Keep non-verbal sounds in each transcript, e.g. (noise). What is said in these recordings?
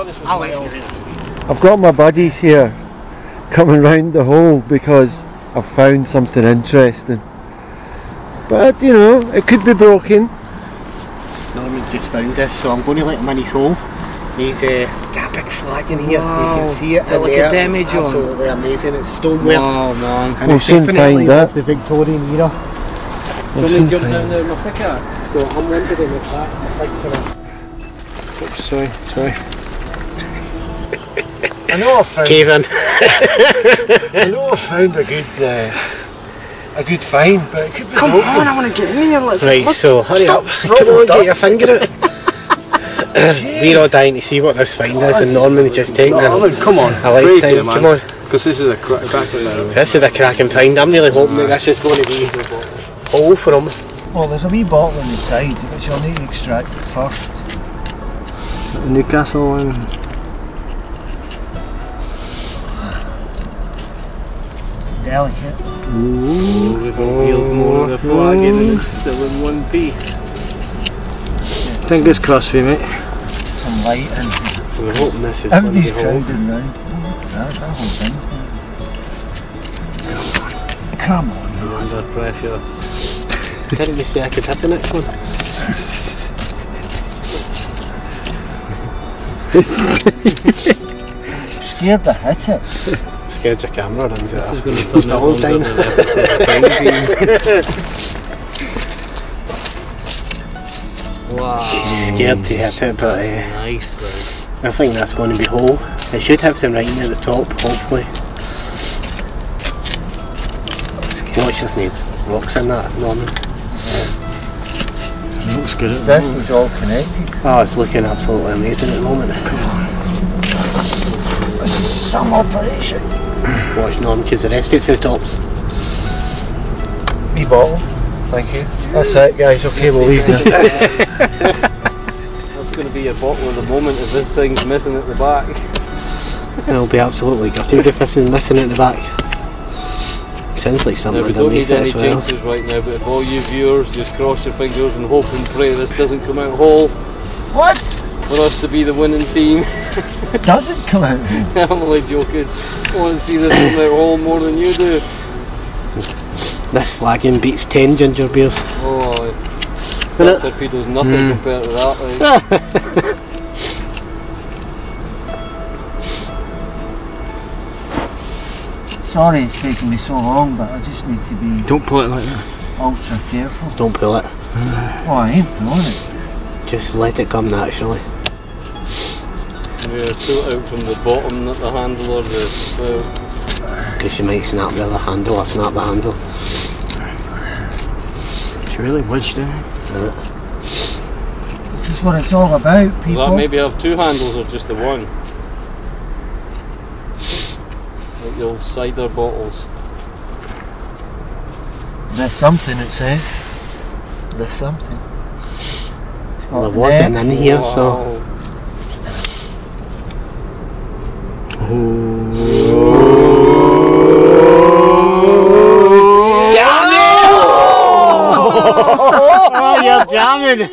I'll excavate this. I've got my buddies here coming round the hole because I've found something interesting. But you know, it could be broken. Norman just found this, so I'm going to let him in his hole. He's uh, got a big flag in here. Wow. You can see it Is it in like a damage it's on? absolutely amazing. It's stoneware. Wow, man. And We'll it's soon definitely find that. of the Victorian era. We'll Can soon we jump find down there and pick it? So I'm wondering if that I think for a Oops, sorry, sorry. I know I found. cave in. I know I found a good, uh, a good find, but it could be Come broken. on, I want to get in here. Let's Right, look. so hurry Stop. up. Come on, get your finger out. Jeez. We're all dying to see what this find is, and Norman's just taking Norman, this. come on. A lifetime. man. Come on. Because this is a cra- cracking now. This is a cracking find. I'm really hoping that this is going to be all for him. Well, there's a wee bottle on the side which I'll need to extract first. Newcastle one. Delicate. Oh, we've revealed more of the flag and it's still in one piece. Fingers crossed for you, mate. Some light and We're hoping this is going to be everybody's all. crowding round. That, that whole thing. Come on. Under pressure. Didn't you say I could hit the next one? (laughs) Scared to hit it. Scared your camera runs This is going to It's turn my out whole longer the episode of Time Being. Wow. Scared to hit it, but uh, Nice thing. I think that's going to be whole. It should have some writing at the top, hopefully. Watch this name. Rocks in that, Norman. Looks good at This is all connected. Oh, it's looking absolutely amazing at the moment. This is some operation. (clears throat) Watch Norman, because the rest of the tops. Wee bottle. Thank you. That's it, guys. Okay, we'll leave now. (laughs) That's going to be a bottle of the moment if this thing's missing at the back. (laughs) It'll be absolutely gutted if this is missing at the back. Sounds like Now, something we don't underneath need any as well. jinxes right now, but if all you viewers just cross your fingers and hope and pray this doesn't come out whole what? for us to be the winning team. (laughs) (laughs) It doesn't come out. (laughs) I'm only joking. I want to see this come out whole more than you do. This flagging beats 10 ginger beers. Oh, Innit? that torpedo's nothing Hmm. compared to that. Like. (laughs) Sorry it's taking me so long, but I just need to be Don't pull it like that. ultra careful. Don't pull it. Oh, I ain't pulling it. Just let it come naturally. Yeah, pull it out from the bottom, not the handle or the spout. Because you might snap the other handle or snap the handle. It's really wedged in. This is what it's all about, Does people. that maybe have two handles or just the one? Like the old cider bottles. There's something it says. There's something. It's There wasn't neck. in here, so Wow. Oh, you're jamming!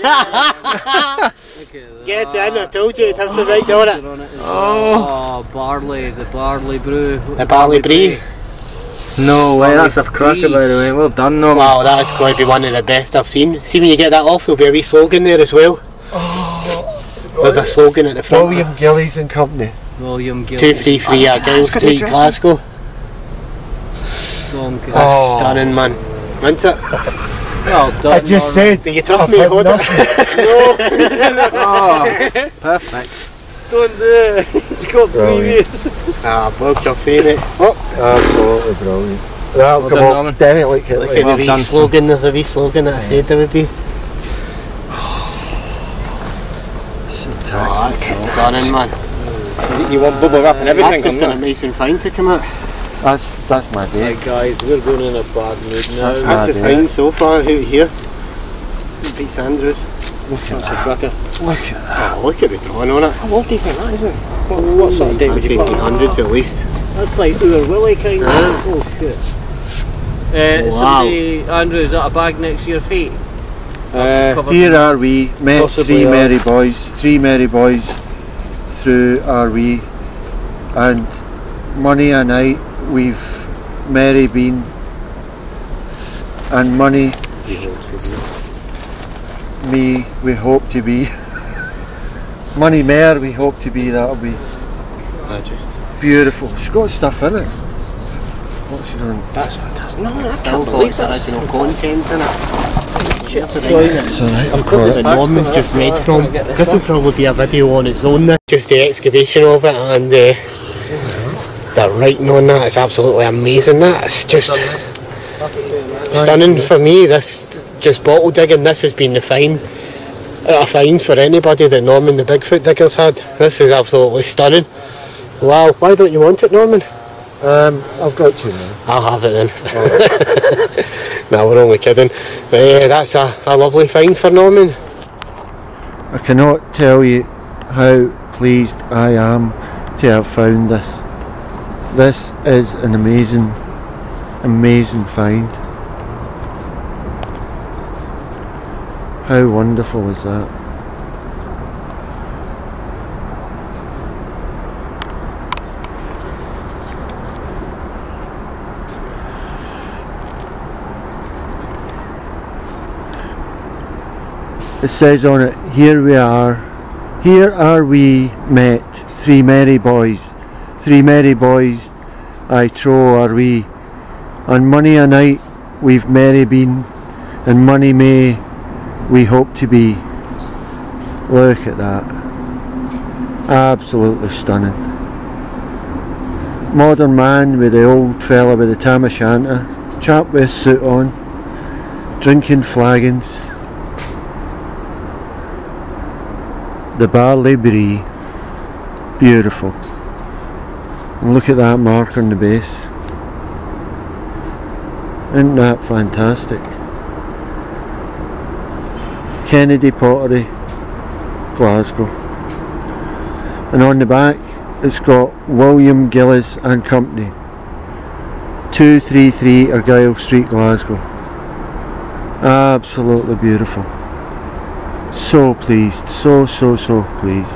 Get that. in, I told you it has the right on it. On it as well. Oh, barley, the barley brew. The Barley Bree. No way, that's a cracker by the way. Well done, Norman. Wow, that is going to be one of the best I've seen. See when you get that off, there'll be a wee slogan there as well. Oh, There's a slogan at the front. William Gillies and Company. William Gill. 233 Argyle Street, Glasgow. Donkey. That's Oh. stunning, man. Isn't it? Well (laughs) done, I just Norman. said. Did you trust me? had Hold it. nothing. (laughs) Oh, perfect. Don't do it. (laughs) He's got Brilliant. previous. Ah, well done, mate. Oh, Absolutely brilliant. That'll Well come done, off Norman. delicately. look at the wee done, slogan. There's a wee slogan that I said there would be. It's Oh, attack. that's stunning, man. You want bubble wrap and everything That's just an amazing find to come out. That's that's my day. Right, guys, we're going in a bad mood now. That's That's the mad, find so far out here. Beats Andrews. Look at That's a that. cracker. Look at that. Oh, look at the drawing on it. How old do you think that is? it? What, what sort of date would That's you put on? 1800s at least. That's like Ur Willie kind of. Ah. Oh shit. Uh, Wow. Somebody, Andrew, is that a bag next to your feet? Uh, Here are we, met three uh, merry boys, three merry boys, through our wee and money and I, we've Mary been and money me we hope to be (laughs) money mare we hope to be that'll be I just. beautiful she's got stuff in it what's she done That's fantastic. No, I can't got believe that. original content in it. It's The it Norman just read from. This will probably be a video on its own. Then. Just the excavation of it and uh, the writing on that is absolutely amazing. That's just stunning for me. This just bottle digging. This has been the find. A find for anybody that Norman the Bigfoot diggers had. This is absolutely stunning. Wow, why don't you want it, Norman? um, I've got you now I'll have it then. No, we're only kidding. But yeah, that's a, a lovely find for Norman. I cannot tell you how pleased I am to have found this. This is an amazing, amazing find. How wonderful is that? It says on it, here we are, here are we met, three merry boys, three merry boys, I trow are we, and money a night we've merry been, and money may we hope to be. Look at that, absolutely stunning. Modern man with the old fella with the tam o' shanter, chap with suit on, drinking flagons. The Barley Bree beautiful. And look at that mark on the base. Isn't that fantastic? Kennedy Pottery Glasgow. And on the back it's got William Gillis and Company. 233 Argyle Street Glasgow. Absolutely beautiful so pleased, so so so pleased.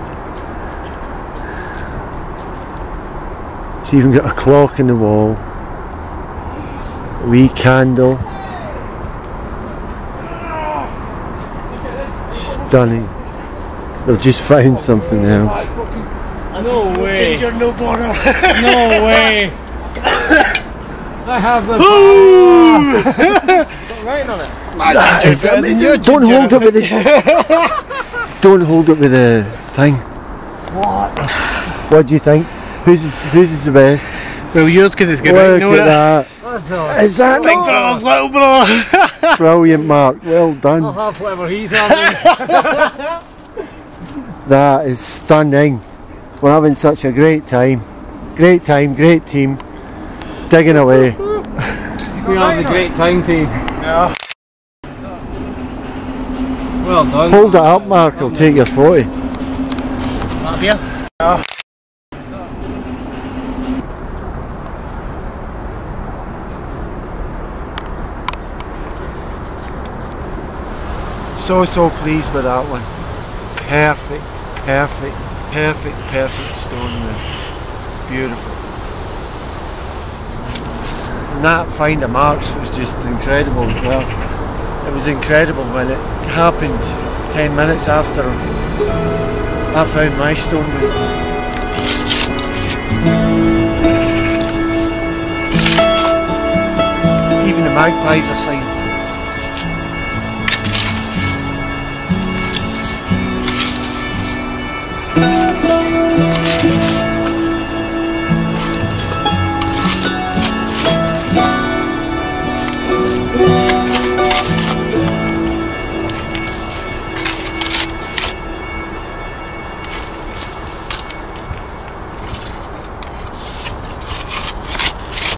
She's even got a clock in the wall, a wee candle. Stunning. They've just found something else. No way. Ginger no border. (laughs) No way. (laughs) I have the (laughs) power. Right on it. Don't hold it with the. (laughs) Don't hold it with the thing. What? What do you think? Who's is, whose is the best? Well, yours because it's good. Look right? You know at that? (laughs) that. That's all. Is that Big brother's little brother. (laughs) brilliant, Mark? Well done. I'll done. have whatever he's having. That is stunning. We're having such a great time. Great time, great team. Digging away. We have a great time team. Yeah. Well done. Hold it up, Mark. I'll take your 40. Love you. So, so pleased with that one. Perfect, perfect, perfect, perfect stone there. Beautiful. And that find of Mark's was just incredible well. It was incredible when it happened 10 minutes after I found my stone. Even the magpies are saying